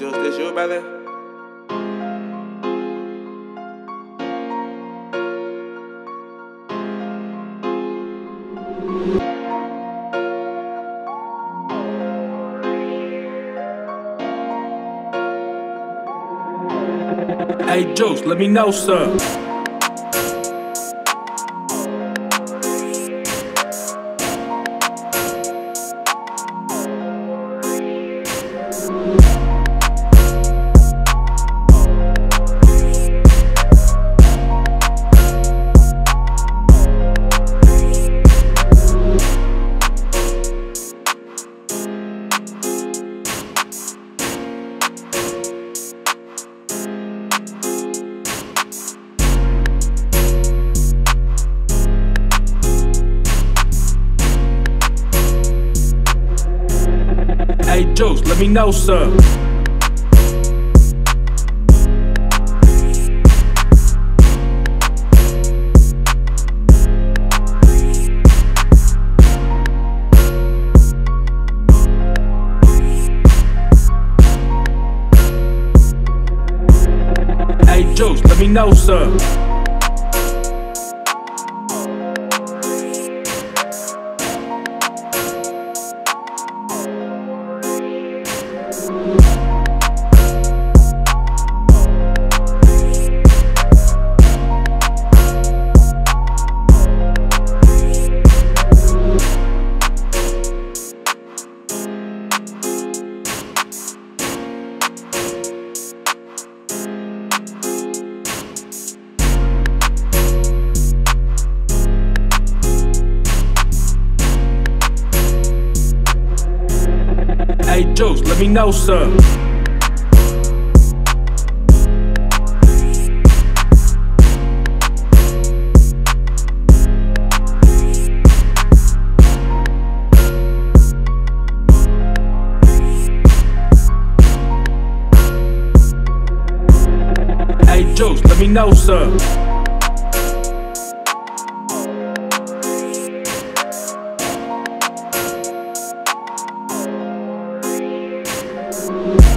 Just this you, brother. Hey, Juce, let me know, sir. Hey, Juce, let me know, sir. Hey, Juce, let me know, sir. Hey, Juce, let me know, sir. Hey, Juce, let me know, sir. Peace.